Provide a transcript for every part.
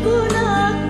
Pun aku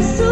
so